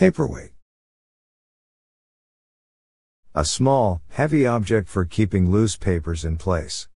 Paperweight. A small, heavy object for keeping loose papers in place.